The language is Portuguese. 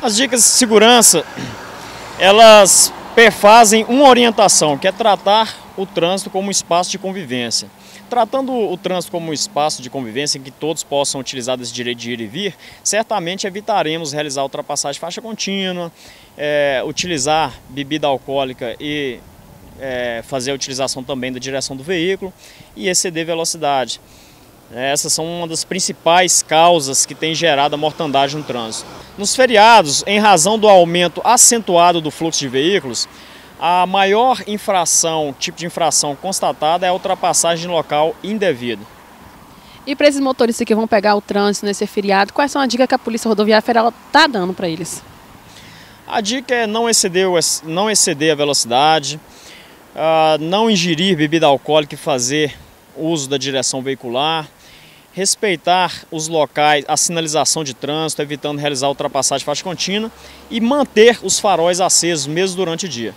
As dicas de segurança, elas perfazem uma orientação, que é tratar o trânsito como um espaço de convivência. Tratando o trânsito como um espaço de convivência em que todos possam utilizar desse direito de ir e vir, certamente evitaremos realizar ultrapassagem de faixa contínua, é, utilizar bebida alcoólica e é, fazer a utilização também da direção do veículo e exceder velocidade. Essas são uma das principais causas que tem gerado a mortandade no trânsito. Nos feriados, em razão do aumento acentuado do fluxo de veículos, a maior infração, tipo de infração constatada é a ultrapassagem local indevida. E para esses motoristas que vão pegar o trânsito nesse feriado, quais são as dicas que a Polícia Rodoviária Federal está dando para eles? A dica é não exceder, não exceder a velocidade, uh, não ingerir bebida alcoólica e fazer uso da direção veicular, respeitar os locais, a sinalização de trânsito, evitando realizar ultrapassagem de faixa contínua e manter os faróis acesos mesmo durante o dia.